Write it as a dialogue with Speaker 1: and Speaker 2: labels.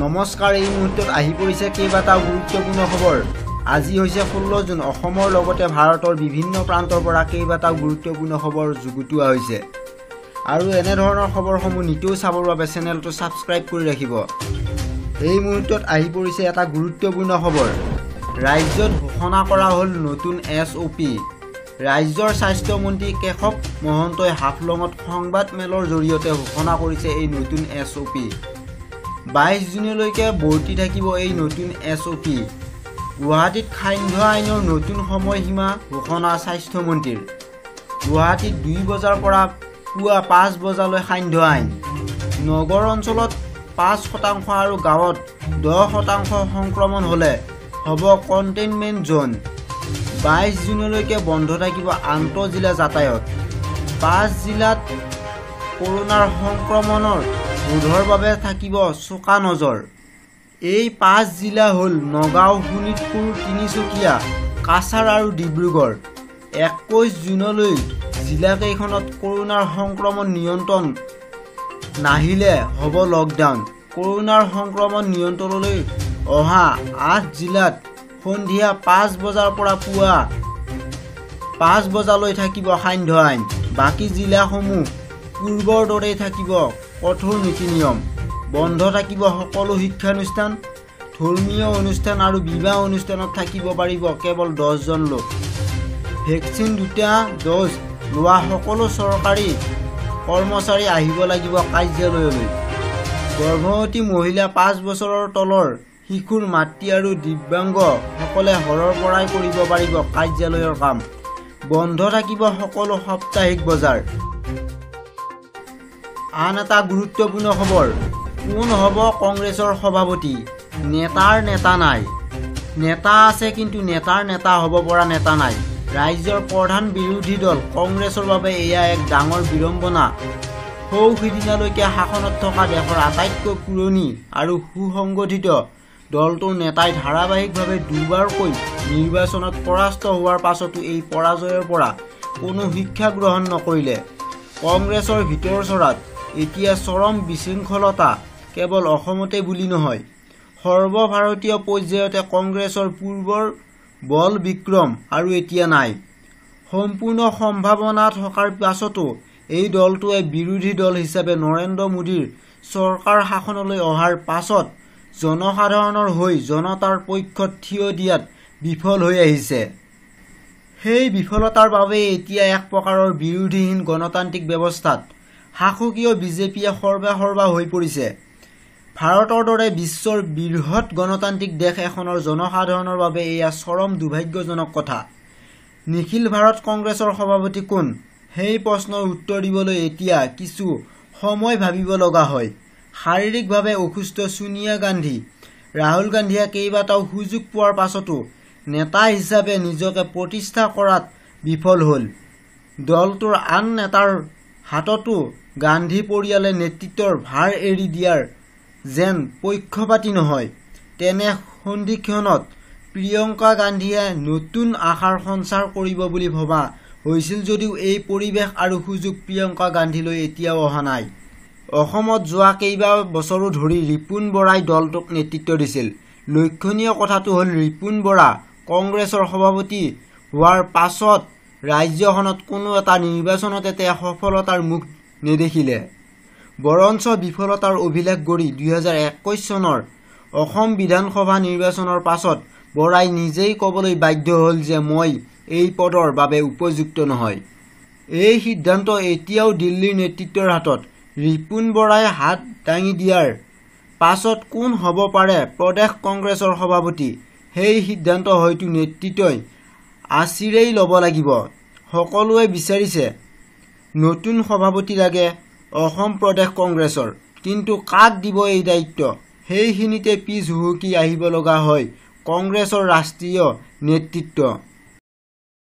Speaker 1: নমস্কাৰ এই মুহূৰ্তত আহি পৰিছে কেইবাটাও গুৰুত্বপূৰ্ণ খবৰ। আজি হৈছে ষোল্ল জুন অসমৰ লগতে ভাৰতৰ বিভিন্ন প্ৰান্তৰ পৰা কেইবাটাও গুৰুত্বপূৰ্ণ খবৰ যুগুতোৱা হৈছে। আৰু এনেধৰণৰ খবৰসমূহ নিতৌ চাবৰ বাবে চেনেলটো ছাবস্ক্ৰাইব কৰি ৰাখিব। এই মুহূৰ্তত আহি পৰিছে এটা গুৰুত্বপূৰ্ণ খবৰ। ৰাজ্যত ঘোষণা কৰা হ'ল নতুন এছ অ' পি। ৰাজ্যৰ স্বাস্থ্যমন্ত্ৰী কেশৱ মহন্তই হাফলঙত সংবাদ মেলৰ জৰিয়তে ঘোষণা কৰিছে এই নতুন এছ অ' পি। বাইছ জুনলৈকে বৰ্তি থাকিব এই নতুন এছ অ' পি গুৱাহাটীত খাদ্য আইনৰ নতুন সময়সীমা ঘোষণা স্বাস্থ্যমন্ত্ৰীৰ। গুৱাহাটীত দুই বজাৰ পৰা পুৱা পাঁচ বজালৈ খাদ্য আইন। নগৰ অঞ্চলত পাঁচ শতাংশ আৰু গাঁৱত দহ শতাংশ সংক্ৰমণ হ'লে হ'ব কণ্টেইনমেণ্ট জ'ন। বাইছ জুনলৈকে বন্ধ থাকিব আন্তঃজিলা যাতায়ত। পাঁচ জিলাত কৰোণাৰ সংক্ৰমণৰ ৰোধৰ বাবে থাকিব চোকা নজৰ। এই পাঁচ জিলা হ'ল নগাঁও শোণিতপুৰ তিনিচুকীয়া কাছাৰ আৰু ডিব্ৰুগড়। একৈছ জুনলৈ জিলাকেইখনত কৰোণাৰ সংক্ৰমণ নিয়ন্ত্ৰণ নাহিলে হ'ব লকডাউন কৰোণাৰ সংক্ৰমণ নিয়ন্ত্ৰণলৈ অহা আঠ জিলাত সন্ধিয়া পাঁচ বজাৰ পৰা পুৱা পাঁচ বজালৈ থাকিব সান্ধ্য আইন। বাকী জিলাসমূহ পূৰ্বৰ দৰেই থাকিব। কঠোৰ নীতি নিয়ম বন্ধ থাকিব সকলো শিক্ষানুষ্ঠান ধৰ্মীয় অনুষ্ঠান আৰু বিবাহ অনুষ্ঠানত থাকিব পাৰিব কেৱল দহজন লোক। ভেকচিন দুটা ড'জ লোৱা সকলো চৰকাৰী কৰ্মচাৰী আহিব লাগিব কাৰ্যালয়লৈ। গৰ্ভৱতী মহিলা পাঁচ বছৰৰ তলৰ শিশুৰ মাতৃ আৰু দিব্যাংগসকলে ঘৰৰ পৰাই কৰিব পাৰিব কাৰ্যালয়ৰ কাম। বন্ধ থাকিব সকলো সাপ্তাহিক বজাৰ। আন এটা গুৰুত্বপূৰ্ণ খবৰ। কোন হ'ব কংগ্ৰেছৰ সভাপতি? নেতাৰ নেতা নাই। নেতা আছে কিন্তু নেতাৰ নেতা হ'ব পৰা নেতা নাই। ৰাজ্যৰ প্ৰধান বিৰোধী দল কংগ্ৰেছৰ বাবে এয়া এক ডাঙৰ বিড়ম্বনা। সৌ সিদিনালৈকে শাসনত থকা দেশৰ আটাইতকৈ পুৰণি আৰু সুসংগঠিত দলটোৰ নেতাই ধাৰাবাহিকভাৱে দুবাৰকৈ নিৰ্বাচনত পৰাস্ত হোৱাৰ পাছতো এই পৰাজয়ৰ পৰা কোনো শিক্ষা গ্ৰহণ নকৰিলে। কংগ্ৰেছৰ ভিতৰ চৰাত এতিয়া চৰম বিশৃংখলতা কেৱল অসমতে বুলি নহয়। সৰ্বভাৰতীয় পৰ্যায়তে কংগ্ৰেছৰ পূৰ্বৰ বল বিক্ৰম আৰু এতিয়া নাই। সম্পূৰ্ণ সম্ভাৱনা থকাৰ পাছতো এই দলটোৱে বিৰোধী দল হিচাপে নৰেন্দ্ৰ মোদীৰ চৰকাৰ শাসনলৈ অহাৰ পাছত জনসাধাৰণৰ হৈ জনতাৰ পক্ষত থিয় দিয়াত বিফল হৈ আহিছে। সেই বিফলতাৰ বাবেই এতিয়া এক প্ৰকাৰৰ বিৰোধীহীন গণতান্ত্ৰিক ব্যৱস্থাত শাসকীয় বিজেপিয়ে সৰ্বাসৰ্বা হৈ পৰিছে। ভাৰতৰ দৰে বিশ্বৰ বৃহৎ গণতান্ত্ৰিক দেশ এখনৰ জনসাধাৰণৰ বাবে এয়া চৰম দুৰ্ভাগ্যজনক কথা। নিখিল ভাৰত কংগ্ৰেছৰ সভাপতি কোন? সেই প্ৰশ্নৰ উত্তৰ দিবলৈ এতিয়া কিছু সময় ভাবিব লগা হয়। শাৰীৰিকভাৱে অসুস্থ ছোনিয়া গান্ধী ৰাহুল গান্ধীয়ে কেইবাটাও সুযোগ পোৱাৰ পাছতো নেতা হিচাপে নিজকে প্ৰতিষ্ঠা কৰাত বিফল হ'ল। দলটোৰ আন নেতাৰ হাততো গান্ধী পৰিয়ালে নেতৃত্বৰ ভাৰ এৰি দিয়াৰ যেন পক্ষপাতি নহয় তেনে সন্ধিক্ষণত প্ৰিয়ংকা গান্ধীয়ে নতুন আশাৰ সঞ্চাৰ কৰিব বুলি ভবা হৈছিল যদিও এই পৰিৱেশ আৰু সুযোগ প্ৰিয়ংকা গান্ধীলৈ এতিয়াও অহা নাই। অসমত যোৱা কেইবা বছৰো ধৰি ৰিপুণ বৰাই দলটোক নেতৃত্ব দিছিল। লক্ষণীয় কথাটো হ'ল ৰিপুণ বৰা কংগ্ৰেছৰ সভাপতি হোৱাৰ পাছত ৰাজ্যখনত কোনো এটা নিৰ্বাচনতে তেওঁ সফলতাৰ মুখ নেদেখিলে। বৰঞ্চ বিফলতাৰ অভিলেখ গঢ়ি দুহেজাৰ একৈছ চনৰ অসম বিধানসভা নিৰ্বাচনৰ পাছত বৰাই নিজেই ক'বলৈ বাধ্য হ'ল যে মই এই পদৰ বাবে উপযুক্ত নহয়। এই সিদ্ধান্ত এতিয়াও দিল্লীৰ নেতৃত্বৰ হাতত। ৰিপুণ বৰাই হাত দাঙি দিয়াৰ পাছত কোন হ'ব পাৰে প্ৰদেশ কংগ্ৰেছৰ সভাপতি? সেই সিদ্ধান্ত হয়তো নেতৃত্বই আচিৰেই ল'ব লাগিব। সকলোৱে বিচাৰিছে নতুন সভাপতি লাগে অসম প্ৰদেশ কংগ্ৰেছৰ। কিন্তু কাক দিব এই দায়িত্ব? সেইখিনিতে পিছ হুহুকি আহিব লগা হয় কংগ্ৰেছৰ ৰাষ্ট্ৰীয় নেতৃত্ব।